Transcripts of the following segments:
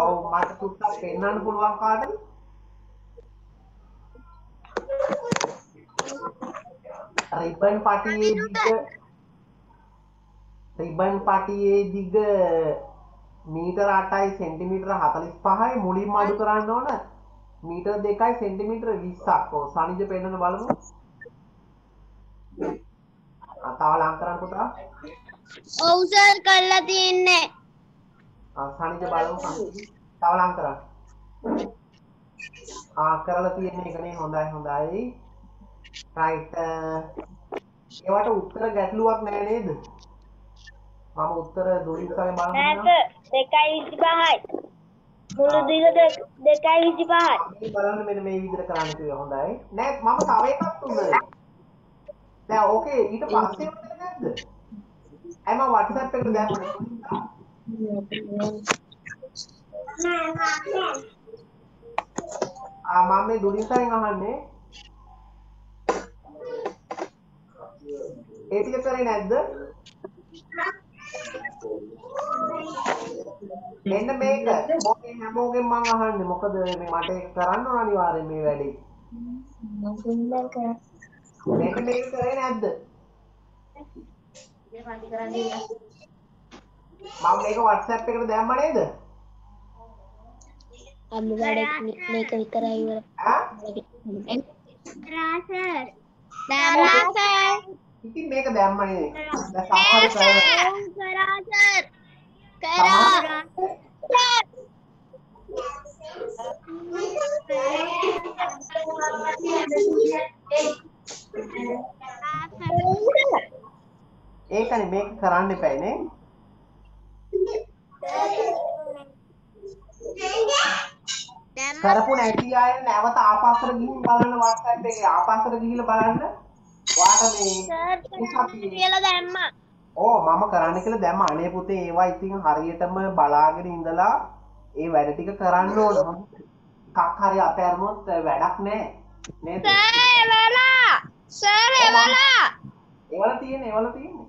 ඔව් මට චුට්ටක් පෙන්වන්න පුළුවන් කාටද? රිබන් පටියේ දිග රිබන් පටියේ දිග මීටර 8යි සෙන්ටිමීටර 45යි මුලින්ම අඩු කරන්න ඕන මීටර් 2යි සෙන්ටිමීටර 20ක්. ඔව් සනිජ පෙන්වන්න බලමු. ආ තව ලං කරන්න පුතා. ඔව් සර් කරලා තියෙන්නේ. ආ සනිජ බලමු සනිජ. තව ලං කරන්න. ආ කරලා තියෙන එකනේ හොඳයි හොඳයි. රයිට් ඒවට උත්තර ගැටලුවක් නෑ නේද? මම උත්තර දුරිස්සගේ බලන්න නැත 2.25යි. මුළු දිග 2.25යි. මේ බලන්න මෙන්න මේ විදිහට කරන්න කිව්වා හොඳයි. නෑ මම තව එකක් තුනද. දැන් ඕකේ ඊට පස්සේ උත්තර මම WhatsApp එකට දැම්මේ? ආ මම මේ දුරින්සෙන් අහන්නේ. ඒ ටික කරේ නැද්ද? මෙන්න මේක මොකේ හැමෝගෙන් මං අහන්නේ මොකද මේ මට ඒක කරන්න ඕන අනිවාර්යෙන් මේ වැඩේ. මෙන්න මේක කරේ නැද්ද? මම මේක WhatsApp එකට දැම්ම නේද? අම්ම වැඩ මේක විතරයි ඉවර. ඈ? රාසර්. දැම්මා සර්. ඉතින් මේක දැම්ම නේද? දැන් සමහර කරලා කරා සර්. ඒකනේ මේක කරන්න එපයි නේ. කරපු නැති අය නැවත ආපස්සට ගිහින් බලන්න WhatsApp එකේ ආපස්සට ගිහිල්ලා බලන්න. ඔයාට මේ කියලා දැම්මා. ඕ මම කරන්න කියලා දැම්ම අනේ පුතේ ඒවා ඉතින් හරියටම බලාගෙන ඉඳලා ඒ වැඩ ටික කරන්න ඕන. එකක් හරි අතෑරුණොත් වැඩක් නැහැ. නේද? සර් එවලා. සර් එවලා. ඒවල තියෙන ඒවල තියෙන්නේ.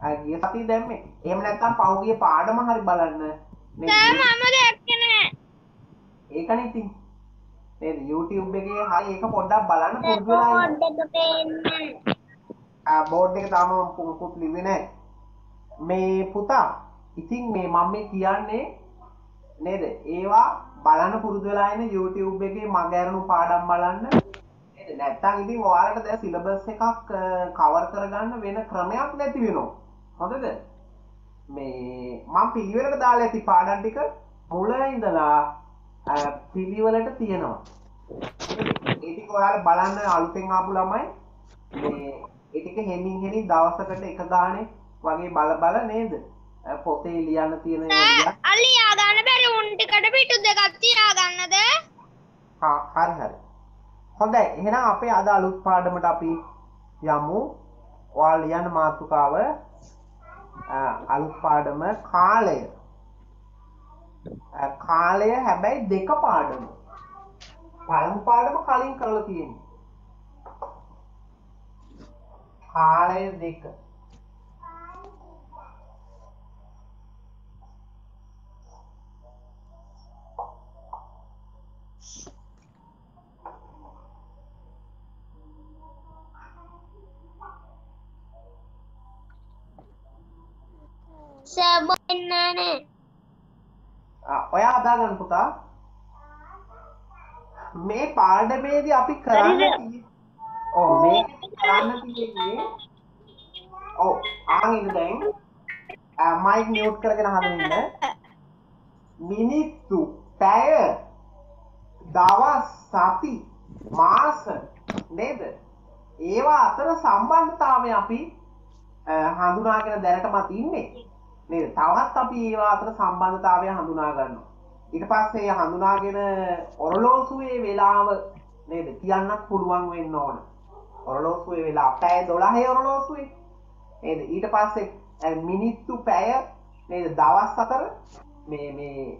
ගිය සතිය දැම්මේ. එහෙම නැත්නම් පහුගිය පාඩම හරි බලන්න. ඒකනේ ඉතින්. නේද? YouTube එකේ හරි ඒක පොඩ්ඩක් බලන්න පුරුදු වෙලා ඉන්න. බෝඩ් එක තාම පුකුත් ලිව්වේ නැහැ. මේ පුතා ඉතින් මේ මම මේ කියන්නේ නේද? ඒවා බලන්න පුරුදු වෙලා ඉන්න YouTube එකේ මග ඇරණු පාඩම් බලන්න. නැත්තම් ඉතින් ඔයාලට දැන් සිලබස් එකක් කවර් කරගන්න වෙන ක්‍රමයක් නැති වෙනවා. හොඳද? මේ මම පිළිවෙලට දාලා ඇති පාඩම් ටික මුල ඉඳලා පිළිවෙලට තියෙනවා. ඒ ටික ඔයාලා බලන්න අලුතෙන් ආපු ළමයි මේ ඒ ටික හෙමින් හෙමින් දවසකට එක ගානේ වගේ බල බල නේද? පොතේ ලියන්න තියෙන ඒවා අලියා ගන්න බැරි උන් ටිකට පිටු දෙකක් තියා ගන්නද? හරි හරි. හොඳයි. එහෙනම් අපේ අද අලුත් පාඩමට අපි යමු. ඔයාලා ලියන මාතෘකාව අ, අලුත් පාඩම කාලය. අ, කාලය හැබැයි දෙක පාඩම. පළමු පාඩම කලින් කරලා තියෙන්නේ. කාලය දෙක. සර් බොන්නේ නෑ. අ, ඔයා හදාගන්න පුතා. මේ පාඩමේදී අපි කරන්න ඔව් මේක කරන්න තියෙන්නේ ඔව් ආන් ඉන්න දැන්. මයික් මියුට් කරගෙන ඉන්න. මිනිත්තු පැය දවස් සති මාස නේද? ඒවා අතර සම්බන්ධතාවය අපි හඳුනාගෙන දැනටමත් ඉන්නේ නේද? තවත් අපි ඒවා අතර සම්බන්ධතාවය හඳුනා ගන්නවා. ඊට පස්සේ ඒ හඳුනාගෙන ඔරලෝසුවේ වෙලාව නේද කියන්නත් පුළුවන් වෙන්න ඕන. ඔරලෝසුවේ වෙලා පැය 12 ඔරලෝසුවේ. නේද? ඊට පස්සේ අ, මිනිත්තු පැය නේද? දවස් අතර මේ මේ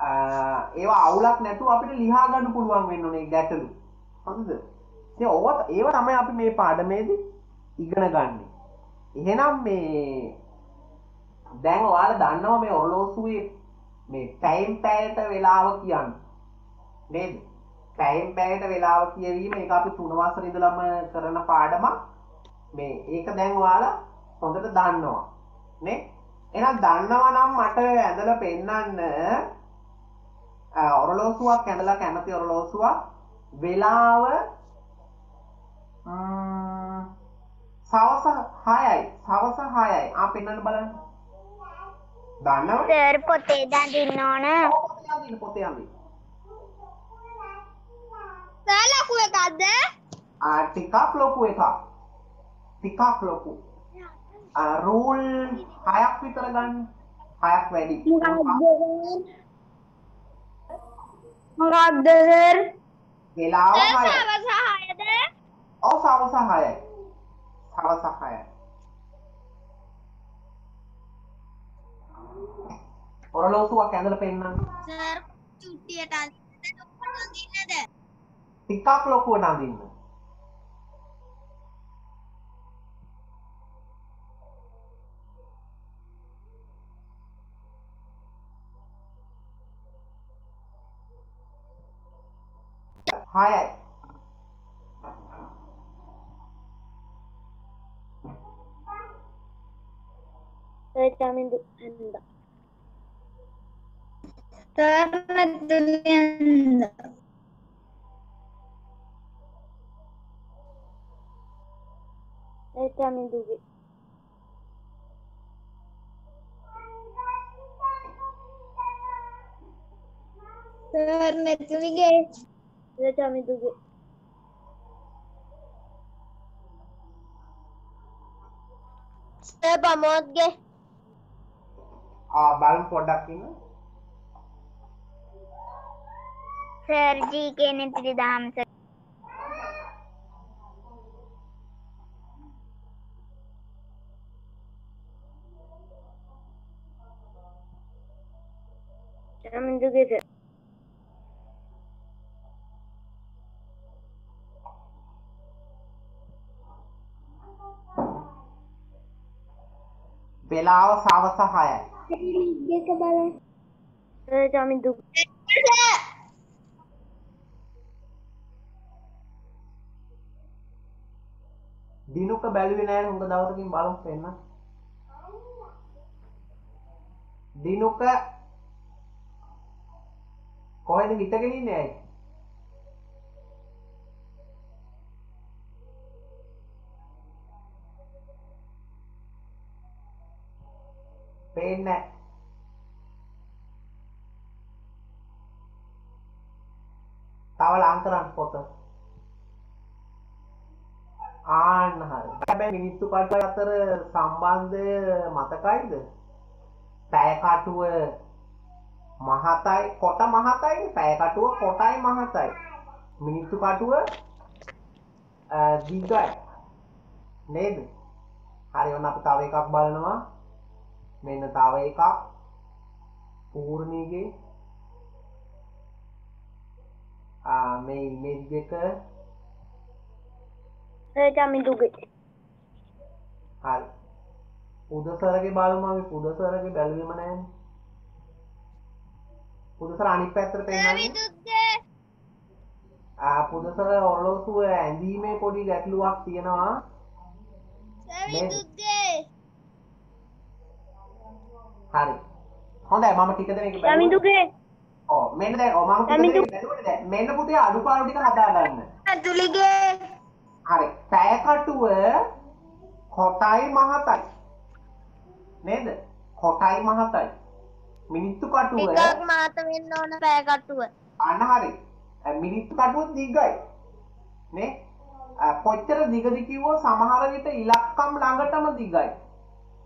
අ, ඒවා අවුලක් නැතුව අපිට ලියා ගන්න පුළුවන් වෙන්න ඕනේ ගැටලු. හරිද? ඉතින් ඕවා ඒව තමයි අපි මේ පාඩමේදී ඉගෙන ගන්න. එහෙනම් මේ දැන් ඔයාලා දන්නවා මේ ඔරලෝසුවේ මේ ටයිම් පැයට වෙලාව කියන්න. නේද? ටයිම් පැයට වෙලාව කියවීම එක අපි තුනවසර ඉඳලම කරන පාඩමක් මේ ඒක දැන් ඔයාලා හොඳට දන්නවා. නේ? එහෙනම් දන්නවා නම් මට ඇඳලා පෙන්නන්න අ, ඔරලෝසුවක් ඇඳලා කැමති ඔරලෝසුවක් වෙලාව ම්ම්, සවස 6යි සවස 6යි ආ පෙන්නන්න බලන්න. දන්නවද සර් පොතේ දඳින්න ඕන. පොතේ අඳින්න පොතේ අඳින්න සර් ලොකු එකක්ද? ආ ටිකක් ලොකු එකක්. ටිකක් ලොකු. ආ රූල් 6ක් විතර ගන්න. 6ක් වැඩි. මොකක්ද? සර් වෙලාව සර් 6යි සවස 6ද ඔව් සවස 6යි සවස 6යි ඔරලෝසුවක් ඇඳලා පෙන්නන්න සර් චුට්ටියට අඳින්නද ලොකුට අඳින්නද ටිකක් ලොකුවට අඳින්න හයයි සර් චමින්දු හන්ද සර් නැතුලියන්ද සර් චමින්දුගේ සර් නැතුලිගේ සර් චමින්දුගේ සර් ප්‍රමෝද්ගේ ආ බලමු පොඩ්ඩක් ඉන්න සර් ජී කියන ඉතිරි දහම් සර් චමින්දුගේ සර් වෙලාව සවස 6යි එක බලන්න සර් චමින්දුගේ දිනුක බැලුවේ නෑ හොඳ දවසකින් බලමු පෙන්න දිනුක කොහෙද හිටගෙන ඉන්නේ ඇයි? පේන්නේ නෑ. තව ලං කරන්න පොත ආන්න හරි. හැබැයි මිනිත්තු කටුව අතර සම්බන්ධය මතකයිද? පැය කටුව මහතයි කොට මහතයි පැය කටුව කොටයි මහතයි. මිනිත්තු කටුව අ, දිගයි. නේද? හරි ඔන්න අපි තව එකක් බලනවා. මෙන්න තව එකක්. පූර්ණීගේ ආ මේ ඉමේජ් එක සර් චමින්දුගේ හරි. පුදසරගේ බලමු අපි පුදසරගේ බැලුවෙම නැහැනේ. පුදසර අනිත් පැත්තට සර් පෙන්නන්නේ. විදුද්ගේ ආ පුදසර ඔරලෝසුව ඇඳීමේ පොඩි ගැටලුවක් තියෙනවා. හරි. හොඳයි මම ටික දෙනෙක් බැලුවා. චමින්දුගේ ඔව් මෙන්න බැලුවනේ දැන්. මෙන්න පුතේ අඩුපාඩු ටික හදාගන්න. ඇතුලිගේ හරි. පැය කටුව කොටයි මහතයි. නේද? කොටයි මහතයි. මිනිත්තු කටුව මාත වෙන්න ඕන පෑකට්ටුව අන්න හරි. මිනිත්තු කටුව දිගයි. නේ? කොච්චර දිගද කිව්වොත් සමහර විට ඉලක්කම් ළඟටම දිගයි.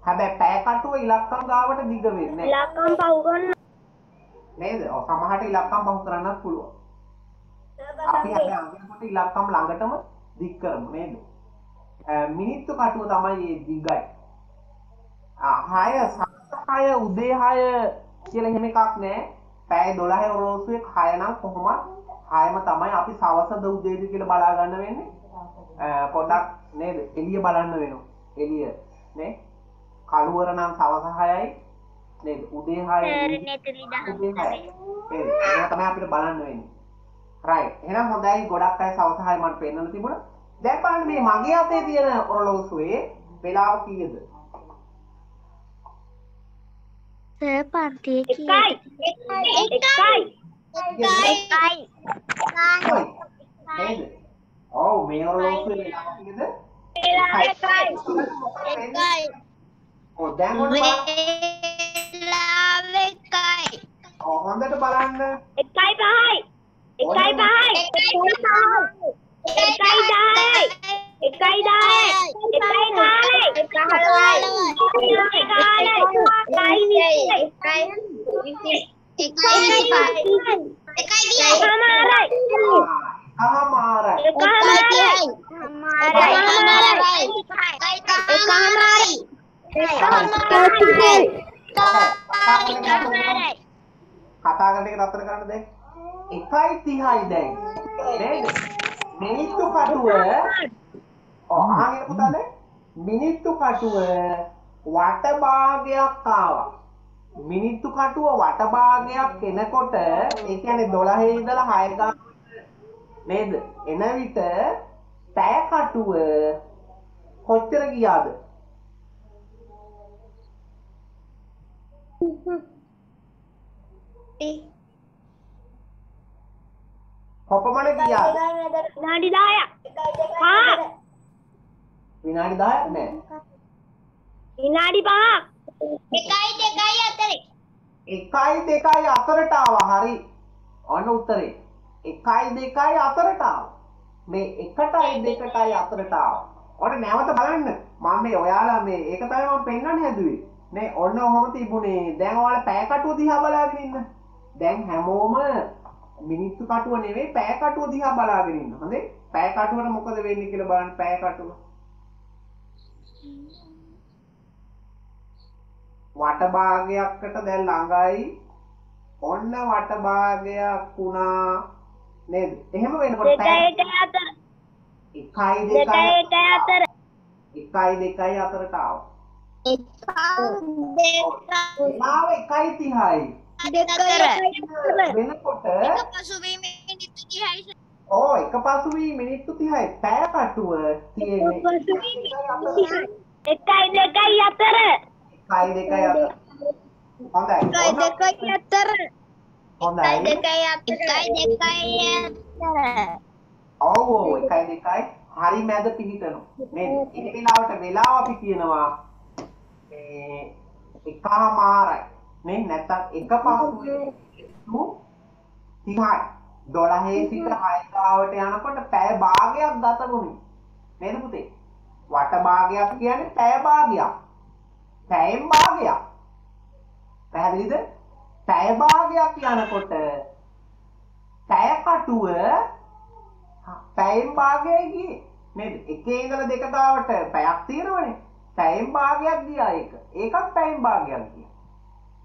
හැබැයි පැය කටුව ඉලක්කම් ගාවට දිග වෙන්නේ නැහැ. ඉලක්කම් පහු කරන්න නේද? ඔව් සමහරට ඉලක්කම් බහු කරන්නත් පුළුවන්. අපි හැබැයි අන්තිමට ඉලක්කම් ළඟටම දික් කරමු නේද? මිනිත්තු කටුව තමයි මේ දිගයි. 6 6 උදේ 6 කියලා එහෙම එකක් නෑ. පැය 12 ඔරලෝසුවේ 6 නම් කොහොමත් 6ම තමයි අපි සවසද උදේද කියලා බලා ගන්න වෙන්නේ. පොඩ්ඩක් නේද? එළිය බලන්න වෙනවා. එළිය නේ? කළුවර නම් සවස 6යි නේද උදේ 6යි නැතිලි උදේ 6යි නේද ඒක තමයි අපිට බලන්න වෙන්නේ රයිට් එහෙනම් හොඳයි ගොඩක් අය සවස 6යි මට පෙන්වන්න තිබුණා. දැන් බලන්න මේ මගේ අතේ තියෙන ඔරලෝසුවේ වෙලාව කීයද? පන්තිය ඔව් මේ ඔරලෝසුවේ වෙලාව කීයද? දැන් වෙලාව එකයි. හොඳට බලන්න. එකයි පහයි එකයි පහයි එකයි දහයි එකයි දහයි එකයි කාලයි එකයි කාලයි එකයි සමාරයි අහමාරයි එකමාරයි කතා කරන එක නතර කරන්න දැන් 1.30යි දැන්. නේද? මිනිත්තු කටුව ඔව් අහගෙන පුතාද මිනිත්තු කටුව වට භාගයක් ආවා. මිනිත්තු කටුව වට භාගයක් එනකොට ඒ කියන්නේ 12 ඉඳලා 6 ගානට නේද? එන විට පැය කටුව කොච්චර ගියාද? කොපමණ ගියාද විනාඩි 10ක් පහ විනාඩි 10ක් නෑ. විනාඩි 5ක් එකයි දෙකයි අතරේ. එකයි දෙකයි අතරට ආවා. හරි. ඔන්න උත්තරේ. එකයි දෙකයි අතරට ආවා. මේ එකටයි දෙකටයි අතරට ආවා. ඔන්න නැවත බලන්න. මම මේ ඔයාලා මේ ඒක තමයි මම පෙන්වන්න හැදුවේ. නේ ඔන්න ඔහොම තිබුණේ. දැන් ඔයාලා පැය කටුව දිහා බලාගෙන ඉන්න. දැන් හැමෝම මිනිත්තු කටුව නෙවෙයි පැය කටුව දිහා බලාගෙන ඉන්න. හොඳේ? පැය කටුවට මොකද වෙන්නේ කියලා බලන්න පැය කටුව. වට භාගයක්කට දැන් ළඟයි. ඔන්න වට භාගයක් වුණා නේද? එහෙම වෙනකොට දෙකයි පැය එකයි අතර. එකයි දෙකයි දෙකයි එකයි අතර. එකයි දෙකයි අතරට ආවා. වෙලාව එකයි 30යි වෙනකොට ඕ එක පසුවී මිනිත්තු 30යි පැය කටුව තියෙන්නේ එකයි දෙකයි අතර. එකයි දෙකයි අතර. හොඳයි. ඔන්න දෙකයි අතර. හොඳයි. ඔව් ඔව්. එකයි දෙකයි. හරි මැද පිහිටනවා. නේද ඒ වෙලාවට වෙලාව අපි කියනවා මේ එකමාරයි නේ නැත්තම් එක පසුවේ 30යි 12 සිට 6 ගාවට යනකොට පැය භාගයක් ගත වුණේ නේද පුතේ වට භාගයක් කියන්නේ පැය භාගයක් පැයෙන් භාගයක් පැහැදිලිද පැය භාගයක් යනකොට පැය කටුව පැයෙන් භාගයයි ගියේ නේද එකේ ඉඳලා දෙක ගාවට පැයක් තියෙනවනේ පැයෙන් භාගයක් ගියා ඒක ඒකත් පැයෙන් භාගයක් ගියා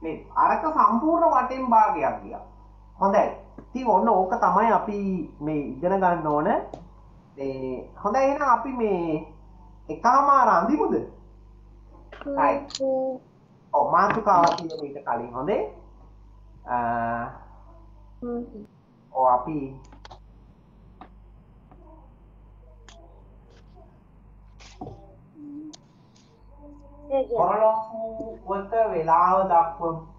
නේද අරක සම්පූර්ණ වටෙන් භාගයක් ගියා. හොඳයි. ඉතින් ඔන්න ඕක තමයි අපි මේ ඉගෙන ගන්න ඕන. ඒ හොඳයි. එහෙනම් අපි මේ මාතෘකාවක් තියෙන ඊට කලින් හොඳේ. අ ඔව් අපි ඔරලෝසුවක වෙලාව දක්වමු.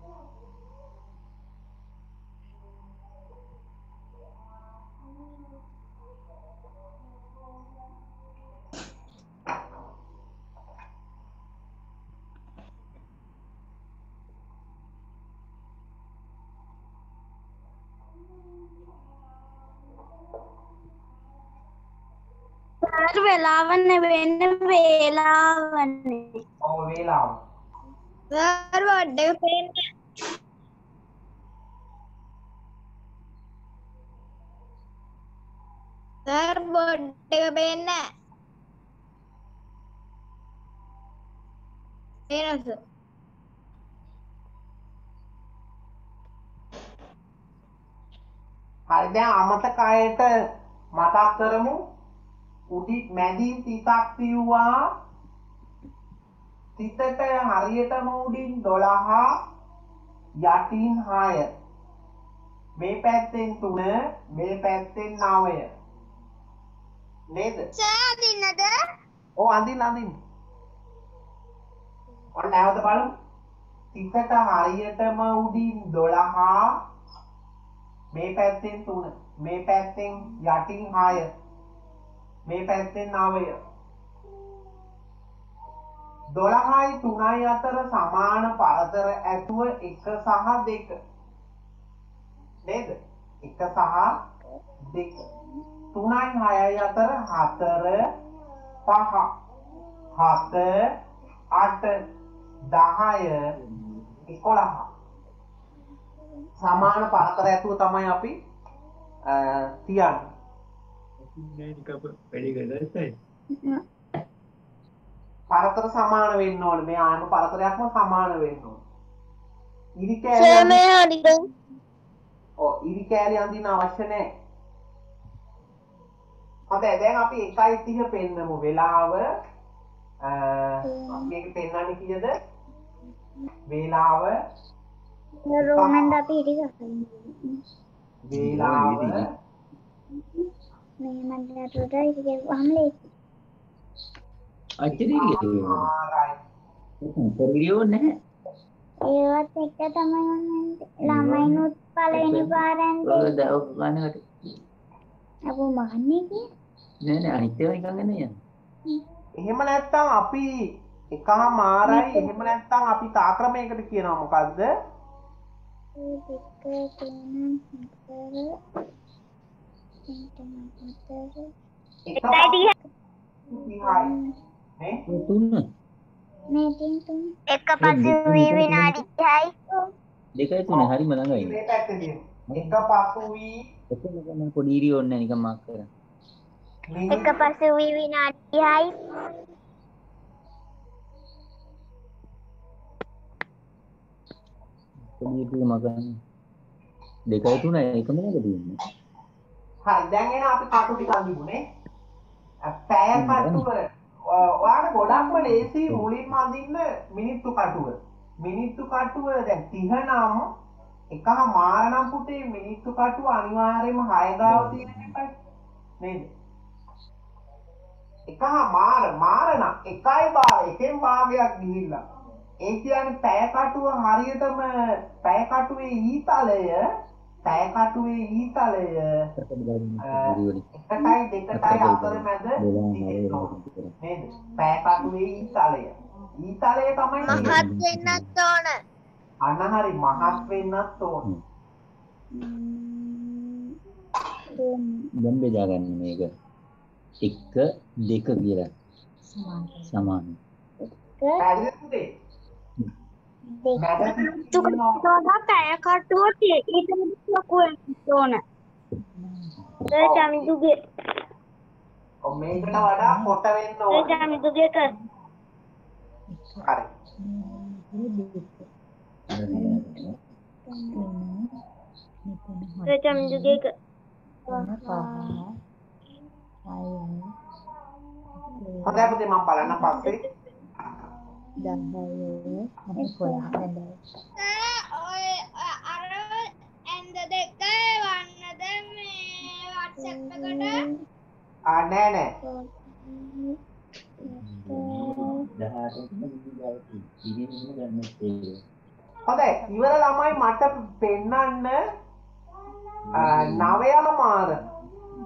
සර් වෙලාවන්න වෙන්න වේලාවන්නේ ඔව් වේලාව. සර් වඩ එක පේන්න සර් බොඩ් එක පේන්න පේනවද හරි දැන් අමතක අයට මතක් කරමු උඩි මැදින් 30ක් තියුවා සිතට හරියටම උඩින් 12 යටින් 6 මේ පැත්තෙන් 3 මේ පැත්තෙන් 9 නේද? සර් අදින්නද ඕ අඳින්න අඳින්න. ඔන්න නැවත බලමු. සිතට හරියටම උඩින් 12 මේ පැත්තෙන් 3 මේ පැත්තෙන් යටින් 6 මේ පැත්තෙන් 9 12යි 3යි අතර සමාන පරතර ඇතුව 1 සහ 2 නේද? 1 සහ 2 3යි 6යි අතර 4 5 7 8 10 11 සමාන පරතර ඇතුව තමයි අපි අ, තියන්නේ. පරතර සමාන වෙන්න ඕන. මේ ආයම පරතරයක්ම සමාන වෙන්න ඕන. ඉරි කෑලි ඔව් ඉරි කෑලි අඳින්න අවශ්‍ය නැහැ. හොඳයි දැන් අපි 1.30 පෙන්නමු. වෙලාව අපි ඒක පෙන්නන්නේ කීයද? වේලාව. රෝමන්ද අපි ගන්න වේලාව මේ මන්දට ඉටි ගහම ලේසි අච්චරේ ආරයි පරිරියෝ නැහැ ඒවත් එක තමයි මම ළමයිනුත් පළවෙනි පාරෙන් ඔය දව ගන්නකට අපු මහන්නේ කිය? නෑ නෑ අනිත් ඒවා නිකන් එන්නේ යන්නේ. එහෙම නැත්තම් අපි එකහමාරයි එහෙම නැත්තම් අපි තාක්‍රමයකට කියනවා මොකද්ද? හතර හතර එකයි 30යි නේ තුන. මේ තින් තුන එක පස්සේ වී විනාඩි 10යි දෙකයි තුන. හරිම ළඟයි. මේ පැත්තේ තියෙන. එක පසු වී එතන ගමන් පොඩි ඉරියෝ ඕනේ නිකන් මාක් කරා එක පස්සේ වී විනාඩි 10යි පොඩි ඉරියෝ මගන්නේ. දෙකයි තුනයි. එකම එක තියෙන්නේ හරි. දැන් එන අපි කටු ටික අඳිමුනේ. පැය කටුව ඔයාලට ගොඩක්ම ලේසි මුලින්ම අඳින්න මිනිත්තු කටුව. මිනිත්තු කටුව දැන් 30 නම් එකහ මාර නම් පුතේ මිනිත්තු කටුව අනිවාර්යයෙන්ම 6 ගාව තියෙන එකයි. නේද? එකහ මාර මාර නම් එකයි බා එකෙන් භාගයක් ගිහිල්ලා. ඒ කියන්නේ පැය කටුව හරියටම පැය කටුවේ ඊතලය පැය කටුවේ ඊතලය එකටයි දෙකටයි අතර මැද. නේද? පෑ කටුවේ ඊතලය. ඊතලය තමයි මහත්. වෙන්නත් ඕන අන්න හරි මහත් වෙන්නත් ඕන. දැන් බෙදා ගන්න මේක එක දෙක කියලා සමාන පැහැදිලිද පුතේ? මැද වඩා පැය කටුවට ඊට ලොකු වෙන්න ඕන. ඒ ජමිදුගේ. ඔව් මේකට වඩා කොට වෙන්න ඒ ඕන. ජමිදුගේ ක හරි. ඒ ජමිදුගේ ක හොඳයි පුතේ මම බලන්න පස්සේ. ඔය අර ඇන්ද දෙක වන්නද මේ WhatsApp එකට ආ නෑ නෑ. හොඳයි ඉවර ළමයි මට පෙන්නන්න ආ, නවයහමාර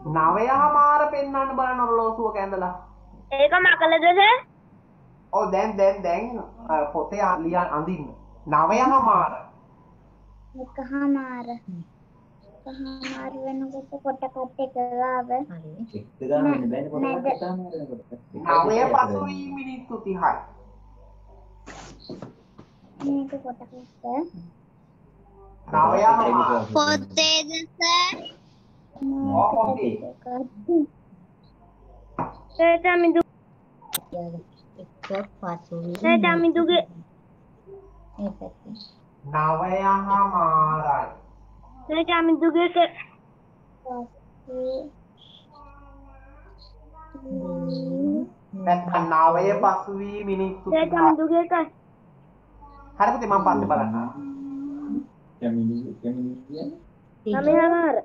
නවයහමාර පෙන්වන්න බලන ඔරලෝසුව කැඳලා ඒක මකලදද ඔව් දැන් දැන් දැන් අ, පොතේ අ- ලියන් අඳින්න. නවයහමාර එක හමාර හමාර වෙනකොට කොට කට් එක ගාව. නවය පසුවී මිනිත්තු තිහයි. මේක කොට කට්ට නවයහමාර පොත්තේ දෙස ඔව් පොතේ ඒ ජමිදු ඒ ජමිදුගේ නවයහමාරයි ඒ ජමිදුගේ ක පස්සේ නැත්නම් නවය පසුවී මිනිත්තු සර් 30. කමිදුගේ එකයි හරි පුතේ මම පස්සේ බලන්නම්. කැමිනි කැමිනි කියන්නේ නමහමාර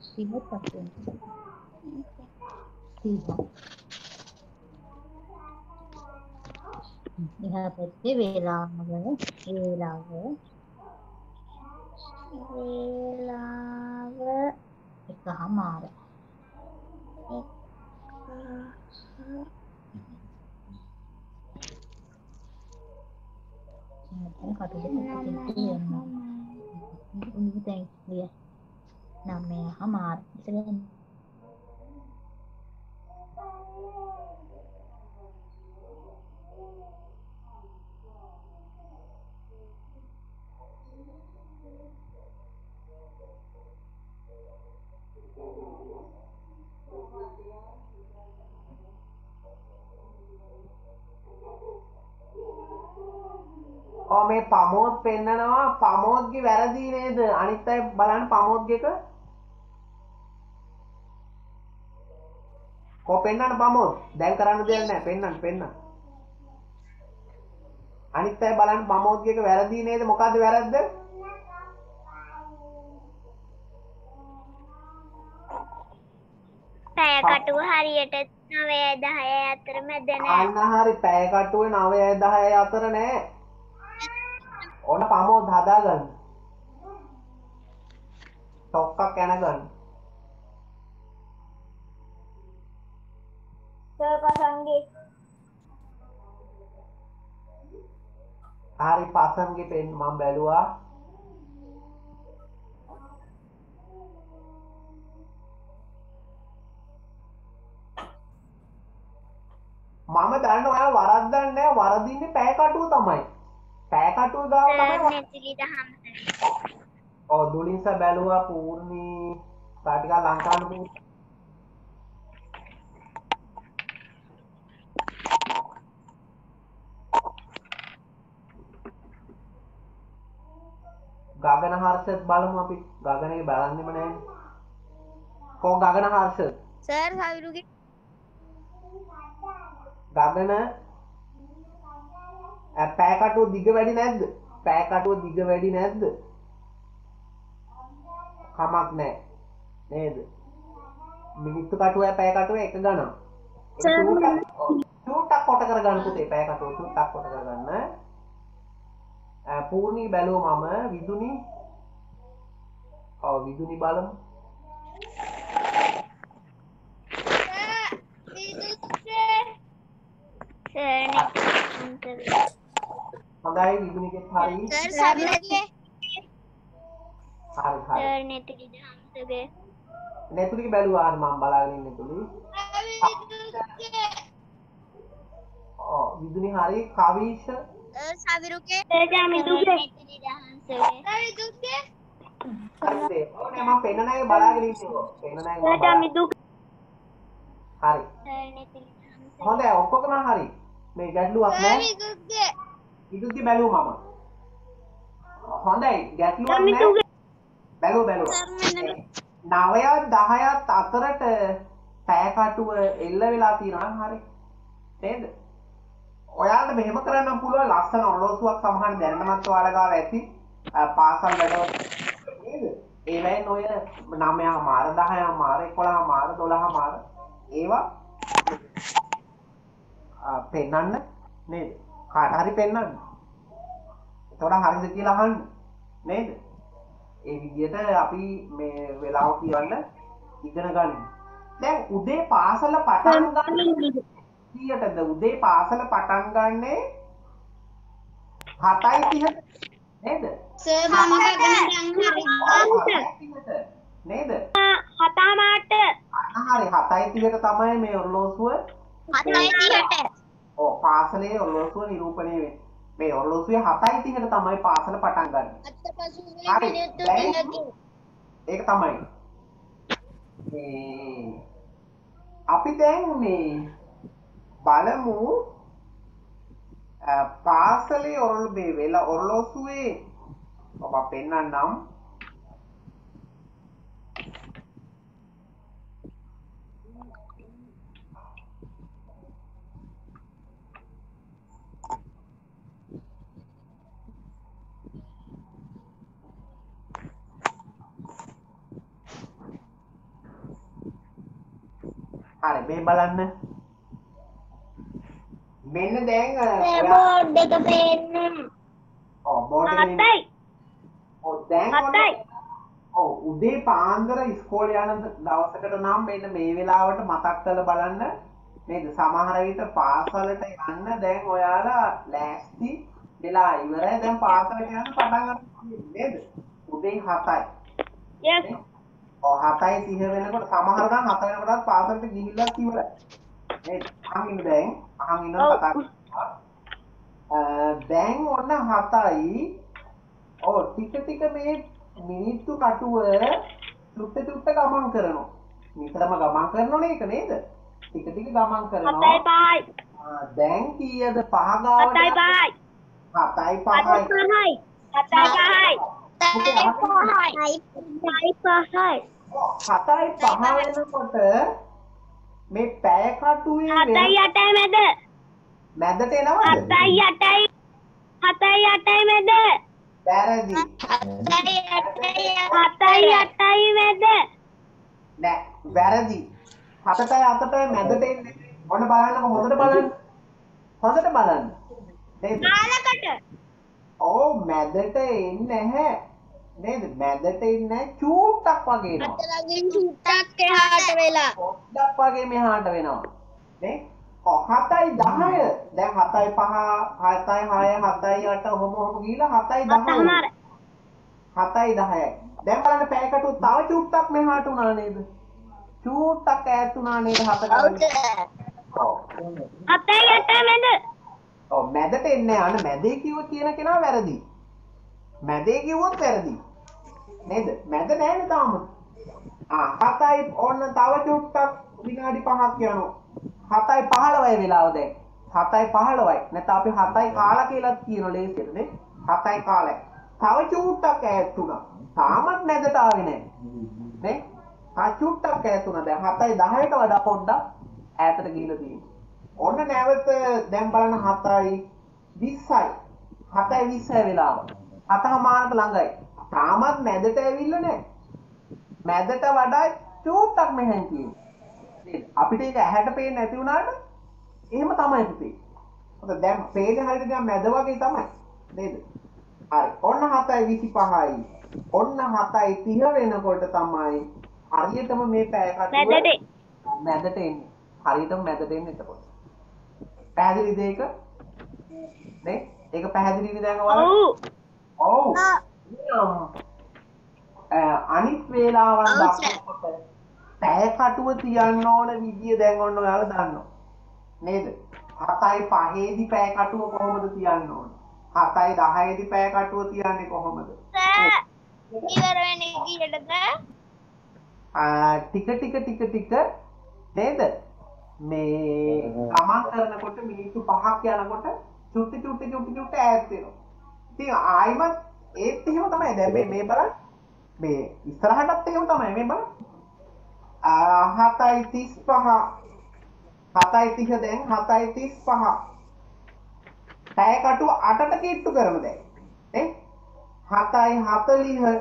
සිහත් පස්සේ සිහ එහා පැත්තේ වේලාව වේලාව වේලාව එකහමාර මෙතන කටුද තියෙනවා උනික දැන් ලිය නමය හමාර ඉතින් ඔව් මේ පමෝත් පෙන්නනවා පමෝත්ගේ වැරදි නේද? අනිත් අය බලන්න පමෝත්ගේක. කො පෙන්නන්න පමෝත්. දැන් කරන්න දෙයක් නැහැ. පෙන්නන්න පෙන්නන්න. අනිත් අය බලන්න පමෝත්ගේක වැරදි නේද? මොකද්ද වැරද්ද? පැය කටුව හරියට 9 10 අතර මැද නෑ. අන්න හරි පැය කටුවේ 9 10 අතර නෑ. ඕන පමෝත් හදාගන්න. ටොක්කක් යන ගන්න. සර් පසංගේ හරි පසන්ගේ පෙන් මම බැලුවා. මම දන්න ඔයා වරද්දන්නේ වරදින්නේ පැය කටුව තමයි. පැය කටුව ගාව සර් තමයි. නෙතිලි දහම් ඔව් දුලින්ස බැලුවා පූර්ණී. ටිකක් ලංකානු පූර්ණී ගගන හර්ෂත් බලමු අපි. ගගනේ බලන්නෙම නැහැ කෝ ගගන හර්ෂ සර් සවිරුගේ ගගන ඈ පෑකටුව දිග වැඩි නැද්ද? පෑකටුව දිග වැඩි නැද්ද? කමක් නැහැ නේද? මිනිත්තු කටුව එක ගණන්. චූට්ටක් කොට කරගන්න පුතේ පෑ කටුව චූට්ටක් කොට කරගන්න. පූර්ණී බැලුව මම විදුනි. ඔව් විදුනි බලමු හොඳයි විදුනිගෙත් හරි. සර් සවිරුගේ හරි හරි. සර් නෙතිලි දහම්සගේ නැතුලික බැලුවා හරි මම බලාගෙන ඉන්නේ තුලි ඔව් විදුනි හරි කවිෂ. සවිරුගේ සර් කමිදුගේ නෙතිලි දහම්සගේ සවිරුගේ හරිද ඕනේ මම පෙන්නන එක බලාගෙන ඉන්නේ. පෙන්නන එක සර් මම බලා- කමිදුගේ හරි. සර් නෙතිලි හොඳයි ඔක්කොම හරි. මේ ගැටලුවක් නෑ. සවිරුගේ විදුලි බැලුවා මම. හොඳයි. ගැටලුවක් බැලුව බැලුව. නවයත් දහයත් අතරට පෑකටුව එල්ල වෙලා තියෙනවා හරි. නේද? ඔයාලට මෙහෙම කරන්න පුළුවන් ලස්සන ඔරලෝසුවක් සමහර දැනටමත් ඔයාලා ගාව ඇති පාසල් වැඩවල. නේද? ඒවයින් ඔය 9 මාර 10 මාර 11 මාර 12 මාර ඒවා පෙන්වන්න නේද කාට හරි පෙන්වන්න එතකොට හරිද කියලා අහන්න. නේද? ඒ විදිහට අපි මේ වෙලාව කියවන්න ඉගෙන ගන්න. දැන් උදේ පාසල පටන් ගන්න කීයටද? උදේ පාසල පටන් ගන්නේ 7:30 නේද? සර් මම ගගන දැන් ඔව්, හරි. 7:30 නේද? හතාමාට. අන්න හරි 7:30ට තමයි මේ ඔරලෝසුව හතයි තිහට. ඔව් පාසලේ ඔරලෝසුව නිරූපණය වෙන්නේ. මේ ඔරලෝසුවේ 7:30ට තමයි පාසල පටන් ගන්න. ඒක තමයි. අපි දැන් මේ බලමු පාසලේ ඔරල මේ වෙලා ඔරලෝසුවේ ඔබ පෙන්වන්නම් හරි මේ බලන්න. මෙන්න දැන් බෝඩ් එක පේන්නේ. ඔව් බෝඩ් එකේ හතයි. ඔව් දැන් හතයි. ඔව් උදේ පාන්දර ඉස්කෝලේ යන දවසකට නම් මෙන්න මේ වෙලාවට මතක් කරලා බලන්න. නේද? සමහර විට පාසලට යන්න දැන් ඔයාලා ලෑස්ති වෙලා ඉවරයි. දැන් පාසලට යන්න පටන් ගන්න නේද? උදේ 7යි yes ඔව් 7යි 30 වෙනකොට සමහර නම් 7 වෙනකොටත් පාසලට ගිහිල්ලා ඉවරයි. නේද? අහන් ඉන්න දැන් අහන් ඉන්න ඔව්. කතා දැන් ඔන්න 7යි ඕ ටික ටික මේ මිනිත්තු කටුව චුට්ට චුට්ට ගමන් කරනවා. නිතරම ගමන් කරනවනේ ඒක නේද? ටික ටික ගමන් හතයි කරනවා පහයි. ආ, දැන් කීයද? පහ හතයි ගාවට පහයි. හතයි හතයි පහයි. පහයි හතයි පහයි. මොකද පහයි හතයි පහයි හතයි පහ වෙනකොට මේ පැය කටුවේ හතයි වෙන- අටයි මැද. මැදට එනවද? හතයි අටයි හතයි අටයි මැද. වැරදි. හතයි අටයි මැද. නෑ වැරදි. හතටයි අතටයි මැදට එන්නේ. ඔන්න බලන්නකො හොඳට බලන්න? හොඳට බලන්න. කාලකට ඔව් මැදට එන්නේ නැහැ නේද? මැදට නැහැ චූට්ටක් වගේ එනවා. අතලගින් චුට්ටක් එහාට වෙලා. පොඩ්ඩක් වගේ මෙහාට වෙනවා. නේ? ඔව් හතයි 10 දැන් හතයි පහ හතයි හය හතයි අට ඔහොම ඔහොම ගිහිල්ලා හතයි 10 හතමාර හතයි 10යි දැන් බලන්න පැයකට තව චූට්ටක් මෙහාට උනා නේද? චූට්ටක් ඈත් වුණා නේද හතකට ඔව්. හතයි අටයි මැද. ඔව් මැදට එන්නේ. අන මැදේ කිව්ව කියන කෙනා වැරදි. මැදේ කිව්වොත් වැරදි. නේද? මැද නෑනේ තාම. ආ හතයි ඔන්න තව චුට්ටක් විනාඩි 5ක් යනවා. 7යි 15යි වෙලාව දැන්. 7යි 15යි. නැත්නම් අපි 7යි කාලා කියලාත් කියන ලේසියට නේ. 7යි කාලයි. තව චුට්ටක් ඈත් වුණා. තාමත් මැදට ආවේ නෑ. නේ? ආ චුට්ටක් ඈත් වුණා. දැන් 7යි 10ට වඩා පොඩ්ඩක් ඈතට ගිහිල්ලා තියෙනවා. ඔන්න නැවත දැන් බලන්න 7යි 20යි 7යි 20යි වෙලාව. අතහමාරට ළඟයි. තාමත් මැදට ඇවිල්ලා නැහැ. මැදට වඩා චූට්ටක් මෙහෙන් තියෙනවා. නේද? අපිට ඒක ඇහැට පේන්නේ නැති වුණාට එහෙම තමයි පුතේ. හොඳ දැන් පේන හරියට දැන් මැද වගේ තමයි. නේද? හරි. ඔන්න 7යි 25යි. ඔන්න 7යි 30 වෙනකොට තමයි හරියටම මේ පැය කටුව මැදට මැදට එන්නේ. හරියටම මැදට එන්නේ එතකොට. පැහැදිලිද ඒක? නේ? ඒක පැහැදිලිද දැන් ඔයාලට? ඔව් ඔව්. අනිත් වේලාවන්. දක්වනකොට පැය කටුව තියන්න ඕන විදිය දැන් ඔන්න ඔයාලා දන්නවා. නේද? 7යි 5ේදී පැය කටුව කොහොමද තියන්න ඕන? 7යි 10ේදී පැය කටුව තියන්නේ කොහොමද? ඉවර වෙන කීයටද ටික ටික ටික ටික නේද? මේ ගමන් කරනකොට මිනිත්තු 5ක් යනකොට චුට්ටි චුට්ටි චුට්ටි චුට්ටි ඈත් වෙනවා. ඉතින් ආයිමත් ඒත් එහෙම තමයි. දැන් මේ මේ බලන්න. මේ ඉස්සරහටත් එහෙම තමයි මේ බලන්න. ආ 7:35 7:30 දැන් 7:35 පැය කටුව 8ට කිට්ටු කරමු දැන්. නේ? 7:40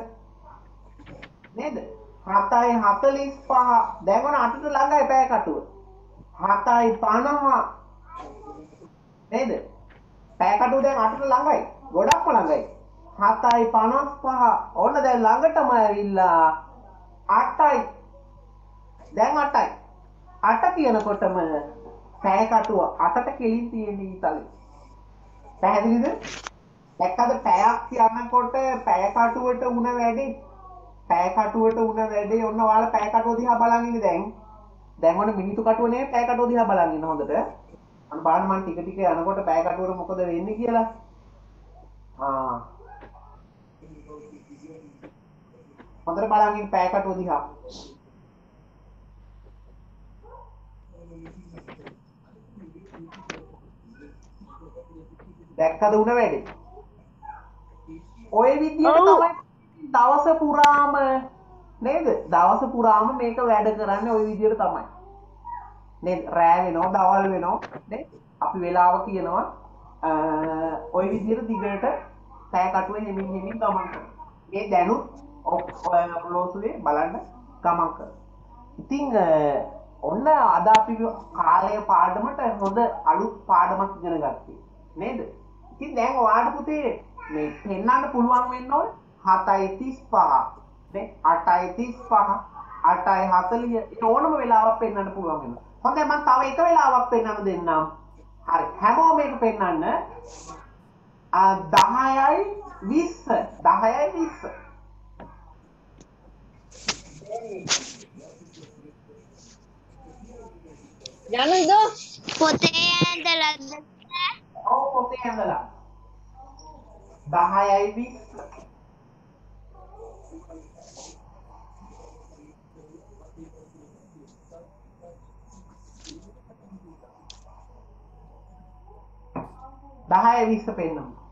නේද? 7:45 දැන් ඔන්න 8ට ළඟයි පැය කටුව. 7:50 නේද? පැය කටුව දැන් 8ට ළඟයි. ගොඩක්ම ළඟයි. 7:55 ඕන්න දැන් ළඟටම ඇවිල්ලා 8යි. දැන් 8යි. 8 කියනකොටම පැය කටුව 8ට කෙලින් තියෙන ඊතලෙ. පැහැදිලිද? දැක්කද පැයක් යනකොට පැය කටුවට උණ වැඩි පැය කටුවට උණ වැඩි ඔන්න ඔයාලා පැය කටුව දිහා බලන් ඉන්නේ දැන්. දැන් ඔන්න මිනිත්තු කටුව නේ පැය කටුව දිහා බලන් ඉන්න හොඳට. අන්න බලන්න මම ටික ටික යනකොට පැය කටුවට මොකද වෙන්නේ කියලා. ආ. හොඳට බලන් ඉන්න පෑකටුව දිහා. දැක්කද උණ වැඩි? ඔය විදිහට තමයි දවස පුරාම නේද? දවස පුරාම මේක වැඩ කරන්නේ ওই විදිහට තමයි. නේද? රෑ වෙනවා, දවල් වෙනවා නේද? අපි වෙලාව කියනවා ඔය විදිහට දිගට පෑකටුව හෙමින් හෙමින් ගමන් කරනවා. මේ දැනුත් ඔලෝසුවේ uh, බලන්න ගමන් කරනවා. ඉතින් අ, uh, ඔන්න අද අපි කාලය පාඩමට හොඳ අලුත් පාඩමක් ඉගෙන ගත්තේ. නේද? ඉතින් දැන් ඔයාලට පුතේ මේ පෙන්වන්න පුළුවන් වෙන්න ඕන 7:35 නේ? 8:35 8:40 ඒ ඕනම වෙලාවක් පෙන්වන්න පුළුවන් වෙනවා. හොඳයි මම තව එක වෙලාවක් පෙන්වන්න දෙන්නම්. හරි. හැමෝම මේක පෙන්වන්න. ආ 10යි 20 10යි 20 ජනුදු පොතේ ඇඳලද ඔව් පොතේ ඇඳලා 10යි 20 10යි 20 පෙන්නමු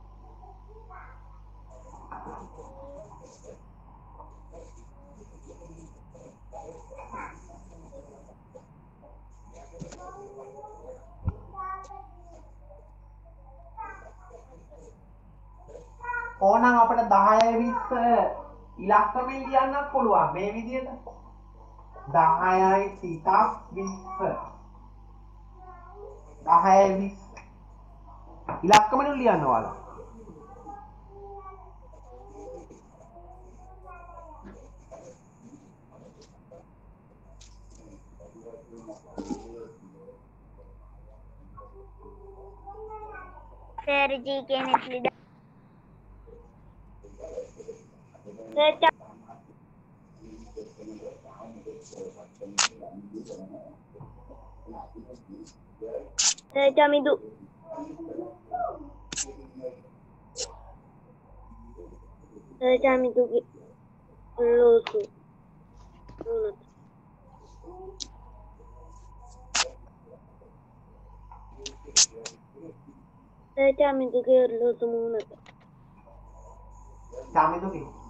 ඕනම් අපිට 10 20 ඉලක්කමෙන් ලියන්නත් පුළුවන්. මේ විදිහට 10යි 30ක් 20 10යි 20 ඉලක්කමෙන් ලියන්න ඔයාලා සර්ජී කෙනෙක් ලිද ජමිදු ජමිදුගේ ලෝසු ජමිදුගේ ලෝසු මුණත චාමිදුගේ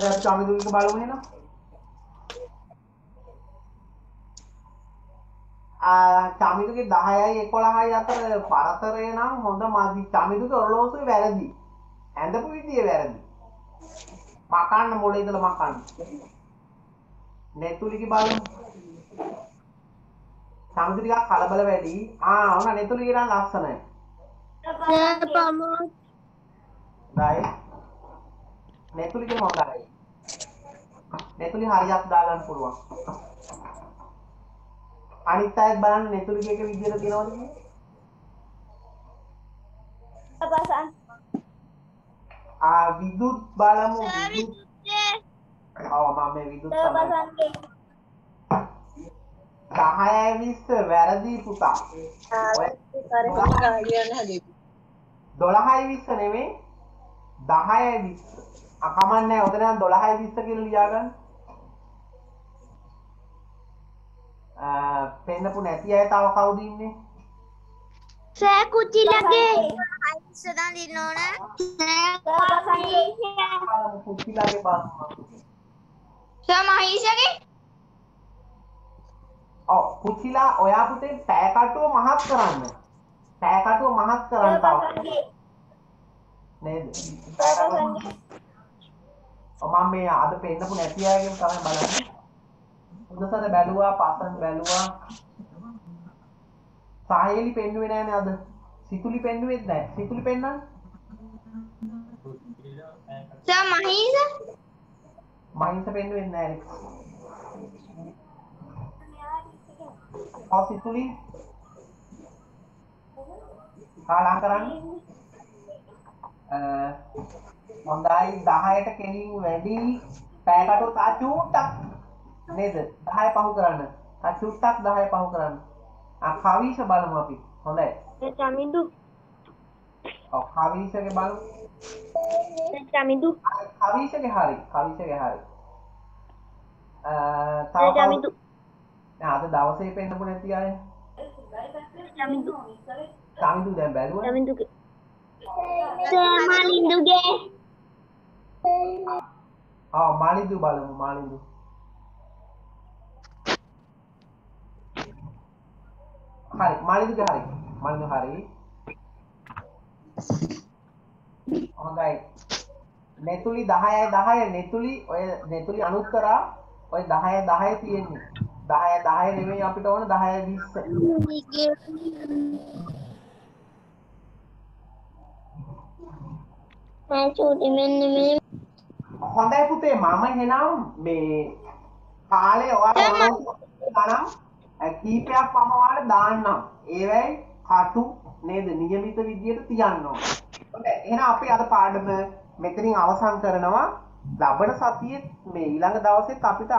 හරි අපි චාමිදුගේ බලමු නේද? ආ චාමිදුගේ 10යි 11යි අතර පරතරය නම් හොඳ මදි. චාමිදුගේ ඔරලෝසුවේ වැරදි. ඇඳපු විදිය වැරදි. මකන්න මොලේ ඉඳලා මකන්න. නෙතුලිගේ බලමු. චාමිදු ටිකක් කලබල වැඩි. ආ ඔන්න නෙතුලිගේ නම් ලස්සනයි. හොඳයි. නෙතුලිගේ හොඳයි නෙතුලි හරියක් දාගන්න පුළුවන්. අනිත් අයත් බලන්න නෙතුලිගේ එක විදියට තියෙනවද කියලා. ආ විදුත් බලමු විදුත්. ඔව් මම මේ විදුත් තමයි. 10යි 20 වැරදි පුතා. ඔය 12යි 20 නෙමෙයි 10යි 20 අකමන්නේ ඔතන නම් 12යි 20 කියලා ලියාගන්න. අ පෙන්නපු නැති අය තව කවුද ඉන්නේ? සෑ කුචිලගේ. සදන් දින්න ඕන බලමු කුච්චිලාගේ බලමු මහිෂගේ? ඔව් කුච්චිලා ඔයා පුතේ පෑ කටුව මහත් කරන්න. පෑ කටුව මහත් කරන්න. තව නේද? පෑ කටුව මහත්- ඔව් මම මේ අද පෙන්නපු නැති අයගෙන් තමයි බලන්නේ. හොඳසර බැලුවා පස්සෙන් බැලුවා. සාහේලි පෙන්නුවේ නෑනේ අද. සිතුලි පෙන්නුවෙත් නෑ. සිතුලි පෙන්නන්න. මහිස මහින්ස පෙන්නුවෙත් නෑ ඔව් සිතුලි. කාලා කරන්න. අ, හොඳයි. 10ට කෙලින් වැඩි පෑකටු තා චූට්ටක් නේද? 10 පහු කරන්න. තා චූට්ටක් 10 පහු කරන්න. කවිෂ බලමු අපි. හොඳයි. චමිදු කවිෂගේ බලමු. චමිදු කවිෂගේ හරි. කවිෂගේ හරි. නෑ, අද දවසේ පෙන්නපු නැති අය? චමිදු දැන් බැලුවා චමිදුගේ සෑමලින්දුගේ ආ මාලිදු බලමු මාලිදු හරි මාලිදුගේ හරි? මල්ලු හරි. හොඳයි. නෙතුලි 10යි 10 නෙතුලි ඔය නෙතුලි අනුත්තරා ඔය 10 10 තියෙන්නේ. 10 10 නෙමෙයි අපිට ඕන 10 20 මම චූටි මෙන්න මේ හොඳයි පුතේ. මම එහෙනම් මේ කාලේ ඔයාලා ගණන් කීපයක් මම ඔයාලට දාන්නම්. ඒවයි කටු නේද? නියමිත විදියට තියන්න ඕන. එහෙනම් අපි අද පාඩම මෙතනින් අවසන් කරනවා. ලබන සතියේ මේ ඊළඟ දවසෙත් අපිට